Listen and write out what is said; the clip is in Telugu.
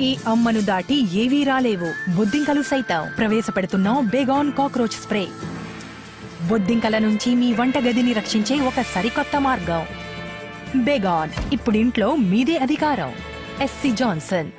ఈ అమ్మను దాటి ఏవీ రాలేవు. బొద్దింకలు సైతం ప్రవేశపెడుతున్నాం బేగాన్ కాక్రోచ్ స్ప్రే. బొద్దింకల నుంచి మీ వంటగదిని రక్షించే ఒక సరికొత్త మార్గం. బేగాన్ ఇప్పుడు ఇంట్లో మీదే అధికారం. SC Johnson